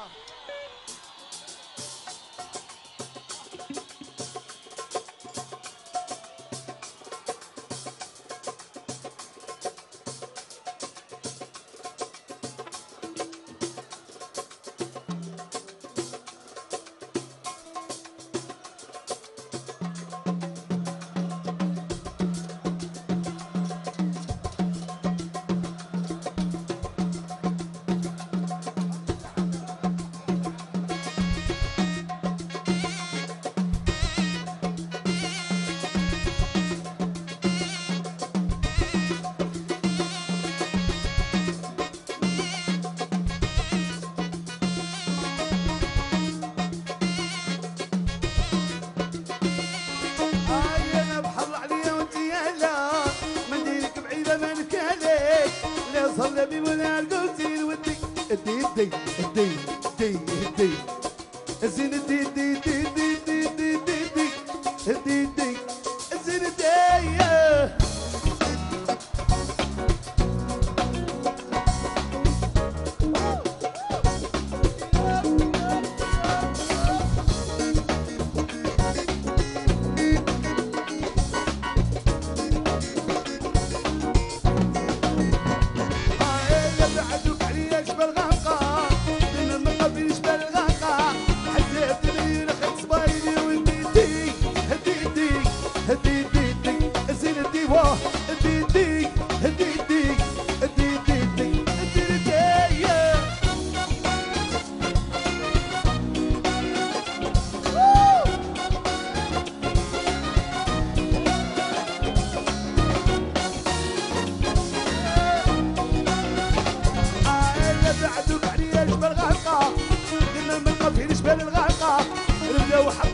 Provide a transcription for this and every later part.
Uh. Cordeiro. الغرقة نبداو حق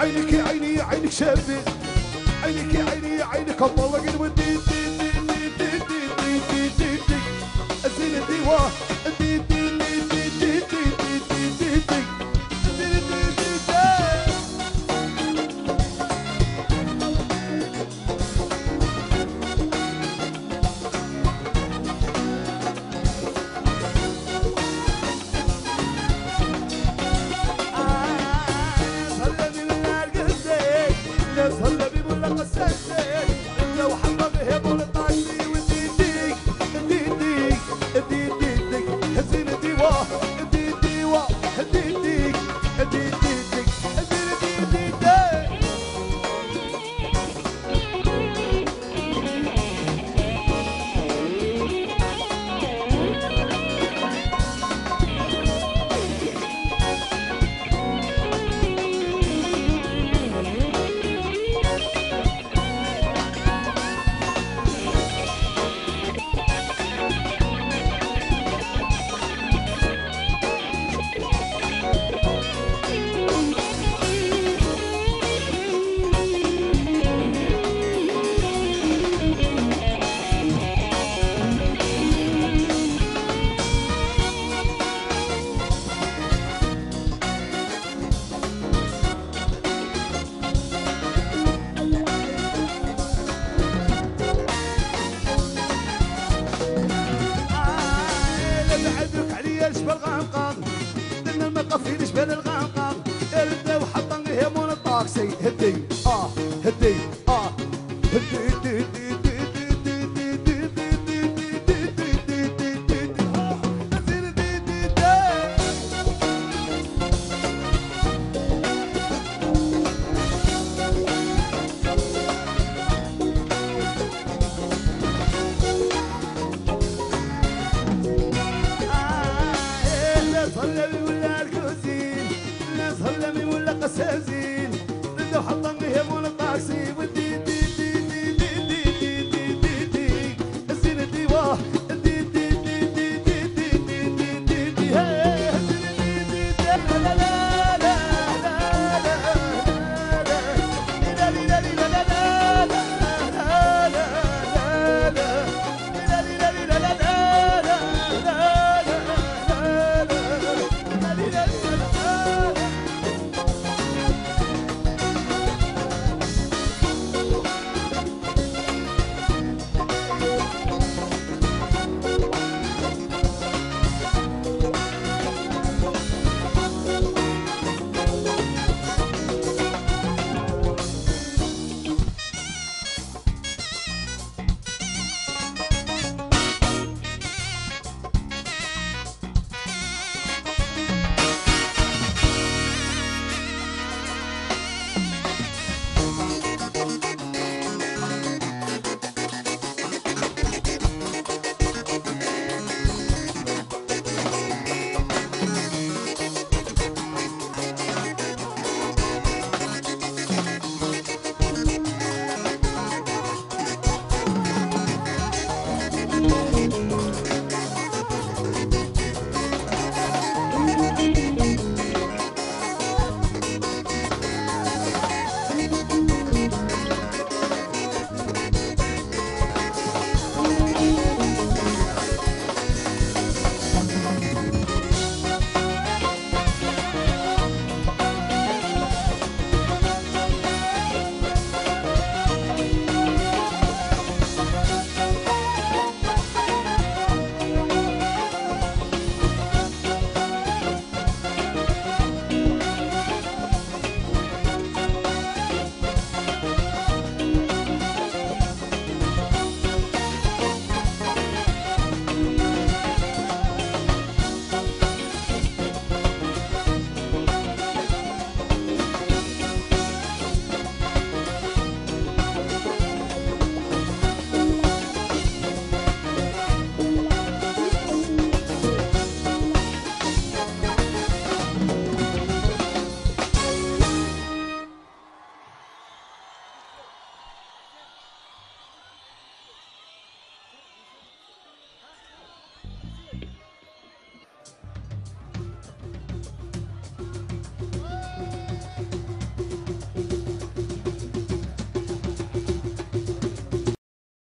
عينك يا عيني يا عينك شابي عينك يا عيني يا عينك الله قد جبل الغنقاق هي مون الطاكسي هدي.